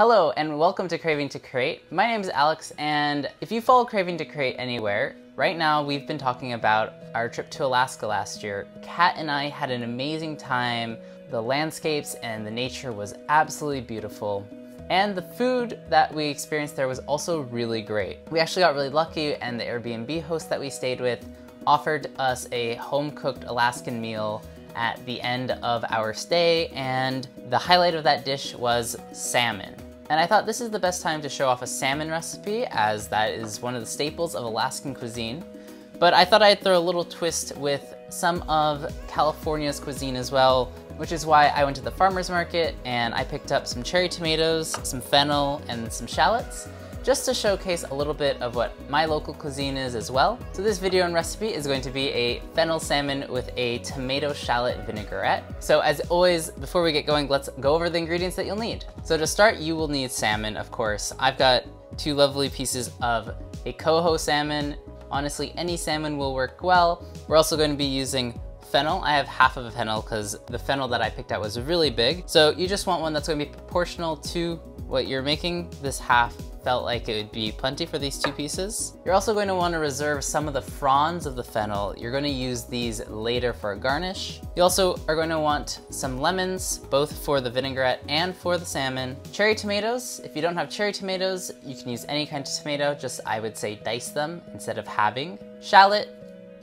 Hello and welcome to Craving to Create. My name is Alex and if you follow Craving to Create anywhere, right now we've been talking about our trip to Alaska last year. Kat and I had an amazing time. The landscapes and the nature was absolutely beautiful. And the food that we experienced there was also really great. We actually got really lucky and the Airbnb host that we stayed with offered us a home-cooked Alaskan meal at the end of our stay and the highlight of that dish was salmon. And I thought this is the best time to show off a salmon recipe as that is one of the staples of Alaskan cuisine. But I thought I'd throw a little twist with some of California's cuisine as well, which is why I went to the farmer's market and I picked up some cherry tomatoes, some fennel, and some shallots just to showcase a little bit of what my local cuisine is as well. So this video and recipe is going to be a fennel salmon with a tomato shallot vinaigrette. So as always, before we get going, let's go over the ingredients that you'll need. So to start, you will need salmon, of course. I've got two lovely pieces of a coho salmon. Honestly, any salmon will work well. We're also going to be using fennel. I have half of a fennel because the fennel that I picked out was really big. So you just want one that's going to be proportional to what you're making. This half felt like it would be plenty for these two pieces. You're also going to want to reserve some of the fronds of the fennel. You're going to use these later for a garnish. You also are going to want some lemons, both for the vinaigrette and for the salmon. Cherry tomatoes. If you don't have cherry tomatoes, you can use any kind of tomato, just I would say dice them instead of halving. Shallot,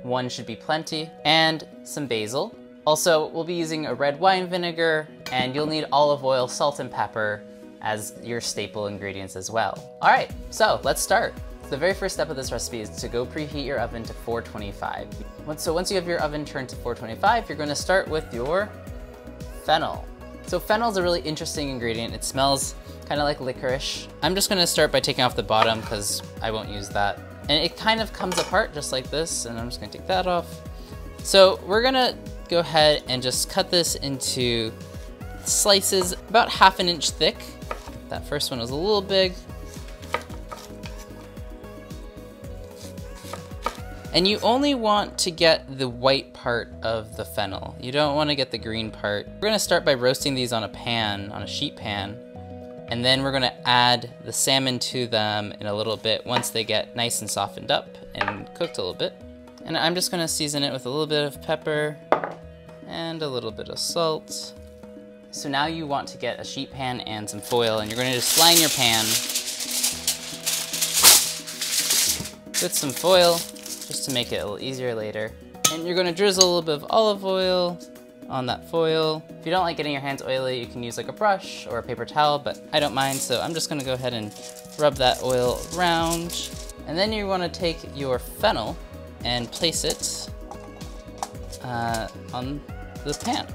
one should be plenty, and some basil. Also, we'll be using a red wine vinegar, and you'll need olive oil, salt, and pepper as your staple ingredients as well. All right, so let's start. The very first step of this recipe is to go preheat your oven to 425. So once you have your oven turned to 425, you're gonna start with your fennel. So fennel is a really interesting ingredient. It smells kind of like licorice. I'm just gonna start by taking off the bottom because I won't use that. And it kind of comes apart just like this, and I'm just gonna take that off. So we're gonna go ahead and just cut this into slices about half an inch thick. That first one was a little big. And you only want to get the white part of the fennel. You don't want to get the green part. We're going to start by roasting these on a pan, on a sheet pan. And then we're going to add the salmon to them in a little bit once they get nice and softened up and cooked a little bit. And I'm just going to season it with a little bit of pepper and a little bit of salt. So now you want to get a sheet pan and some foil and you're going to just line your pan with some foil just to make it a little easier later. And you're going to drizzle a little bit of olive oil on that foil. If you don't like getting your hands oily, you can use like a brush or a paper towel, but I don't mind, so I'm just gonna go ahead and rub that oil around. And then you wanna take your fennel and place it uh, on the pan.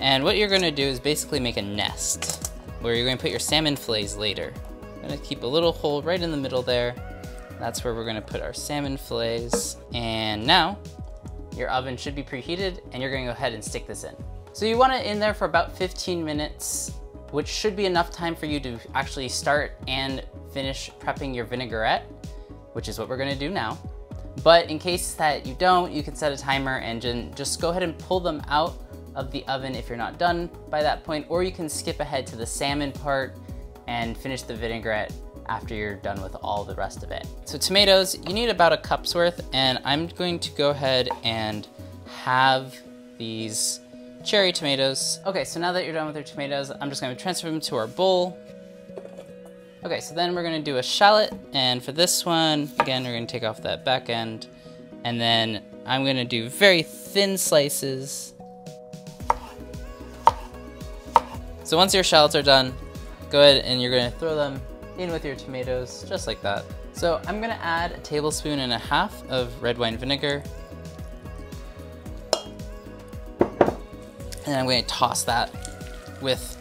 And what you're gonna do is basically make a nest where you're gonna put your salmon fillets later. I'm gonna keep a little hole right in the middle there. That's where we're gonna put our salmon fillets. And now, your oven should be preheated and you're gonna go ahead and stick this in. So you want it in there for about 15 minutes, which should be enough time for you to actually start and finish prepping your vinaigrette, which is what we're gonna do now. But in case that you don't, you can set a timer and just go ahead and pull them out of the oven if you're not done by that point, or you can skip ahead to the salmon part and finish the vinaigrette after you're done with all the rest of it. So tomatoes, you need about a cup's worth, and I'm going to go ahead and halve these cherry tomatoes. Okay, so now that you're done with your tomatoes, I'm just gonna transfer them to our bowl. Okay, so then we're gonna do a shallot, and for this one, again, we're gonna take off that back end, and then I'm gonna do very thin slices So once your shallots are done, go ahead and you're gonna throw them in with your tomatoes, just like that. So I'm gonna add a tablespoon and a half of red wine vinegar. And I'm gonna toss that with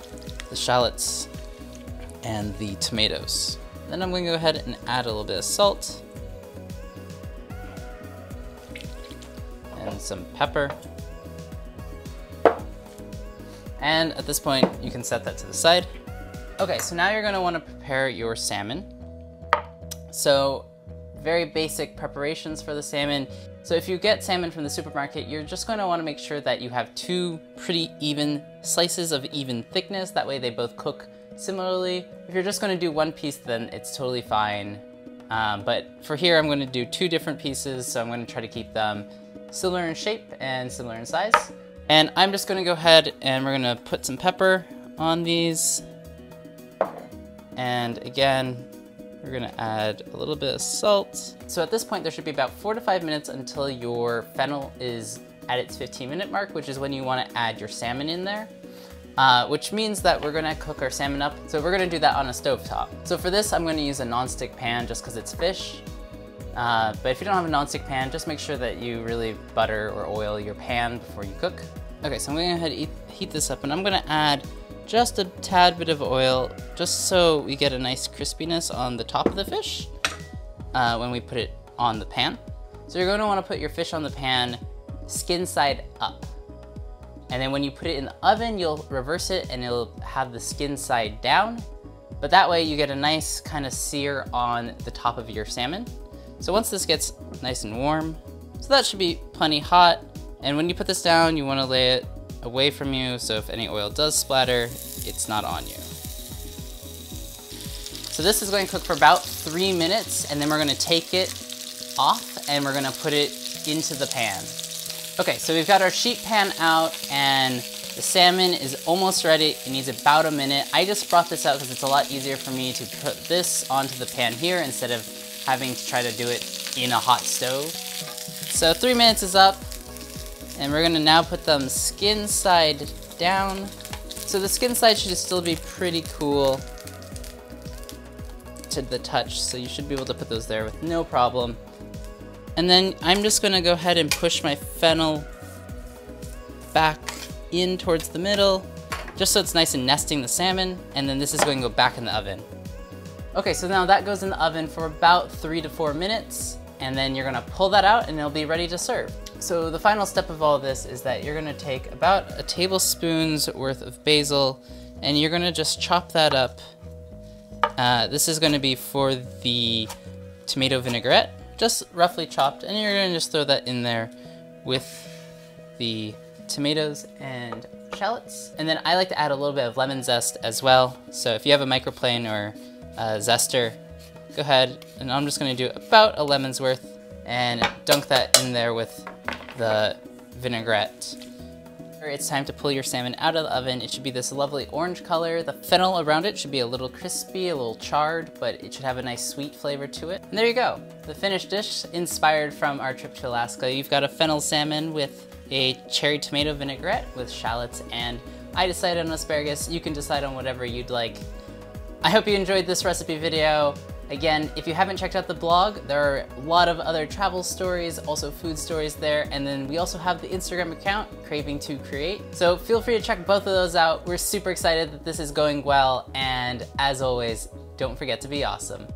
the shallots and the tomatoes. Then I'm gonna go ahead and add a little bit of salt. And some pepper. And at this point, you can set that to the side. Okay, so now you're gonna wanna prepare your salmon. So very basic preparations for the salmon. So if you get salmon from the supermarket, you're just gonna wanna make sure that you have two pretty even slices of even thickness. That way they both cook Similarly, if you're just gonna do one piece, then it's totally fine. Um, but for here, I'm gonna do two different pieces, so I'm gonna try to keep them similar in shape and similar in size. And I'm just gonna go ahead and we're gonna put some pepper on these. And again, we're gonna add a little bit of salt. So at this point, there should be about four to five minutes until your fennel is at its 15 minute mark, which is when you wanna add your salmon in there. Uh, which means that we're gonna cook our salmon up. So we're gonna do that on a stove top. So for this, I'm gonna use a non-stick pan just cause it's fish. Uh, but if you don't have a non-stick pan, just make sure that you really butter or oil your pan before you cook. Okay, so I'm gonna go ahead and heat this up and I'm gonna add just a tad bit of oil just so we get a nice crispiness on the top of the fish uh, when we put it on the pan. So you're gonna wanna put your fish on the pan skin side up. And then when you put it in the oven, you'll reverse it and it'll have the skin side down. But that way you get a nice kind of sear on the top of your salmon. So once this gets nice and warm, so that should be plenty hot. And when you put this down, you wanna lay it away from you so if any oil does splatter, it's not on you. So this is going to cook for about three minutes and then we're gonna take it off and we're gonna put it into the pan. Okay, so we've got our sheet pan out and the salmon is almost ready. It needs about a minute. I just brought this out because it's a lot easier for me to put this onto the pan here instead of having to try to do it in a hot stove. So three minutes is up and we're gonna now put them skin side down. So the skin side should still be pretty cool to the touch, so you should be able to put those there with no problem. And then I'm just gonna go ahead and push my fennel back in towards the middle, just so it's nice and nesting the salmon, and then this is going to go back in the oven. Okay, so now that goes in the oven for about three to four minutes, and then you're gonna pull that out and it'll be ready to serve. So the final step of all this is that you're gonna take about a tablespoon's worth of basil, and you're gonna just chop that up. Uh, this is gonna be for the tomato vinaigrette just roughly chopped, and you're gonna just throw that in there with the tomatoes and shallots. And then I like to add a little bit of lemon zest as well. So if you have a microplane or a zester, go ahead, and I'm just gonna do about a lemon's worth and dunk that in there with the vinaigrette. It's time to pull your salmon out of the oven. It should be this lovely orange color. The fennel around it should be a little crispy, a little charred, but it should have a nice sweet flavor to it. And there you go, the finished dish inspired from our trip to Alaska. You've got a fennel salmon with a cherry tomato vinaigrette with shallots and I decided on asparagus. You can decide on whatever you'd like. I hope you enjoyed this recipe video. Again, if you haven't checked out the blog, there are a lot of other travel stories, also food stories there, and then we also have the Instagram account, Craving to Create. So feel free to check both of those out. We're super excited that this is going well, and as always, don't forget to be awesome.